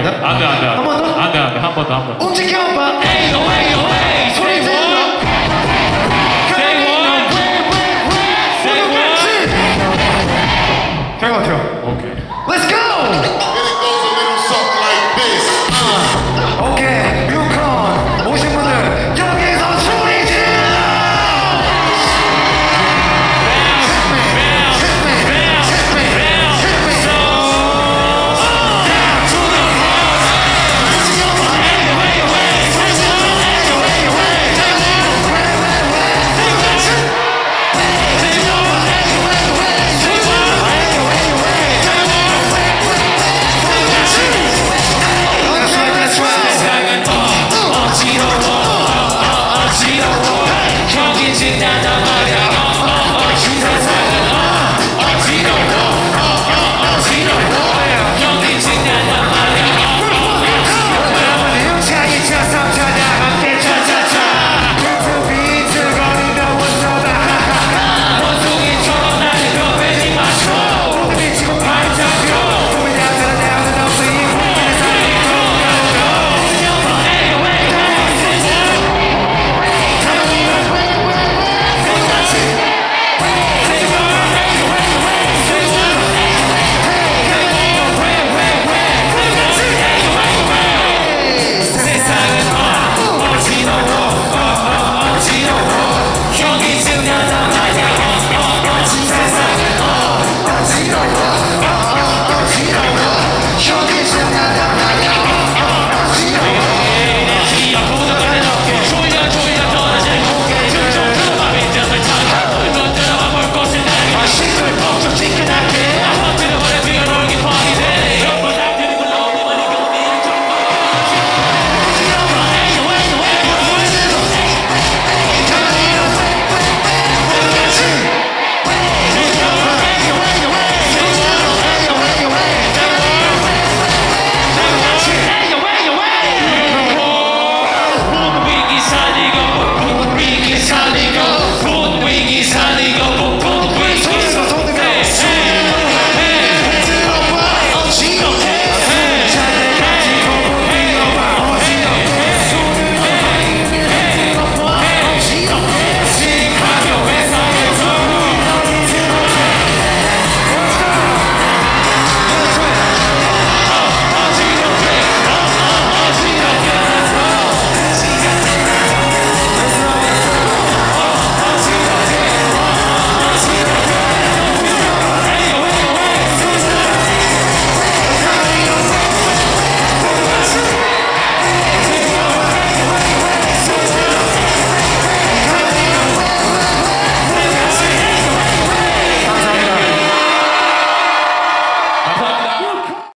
안 돼? 안 돼, 안 돼. 한 번 더? 안 돼, 안 돼. 한 번 더, 한 번 더. 움직여 봐. 에이, 오웨이, 오웨이. 소리 질러. Say what? Say what? Say what? 될 것 같아요. 오케이. Let's go!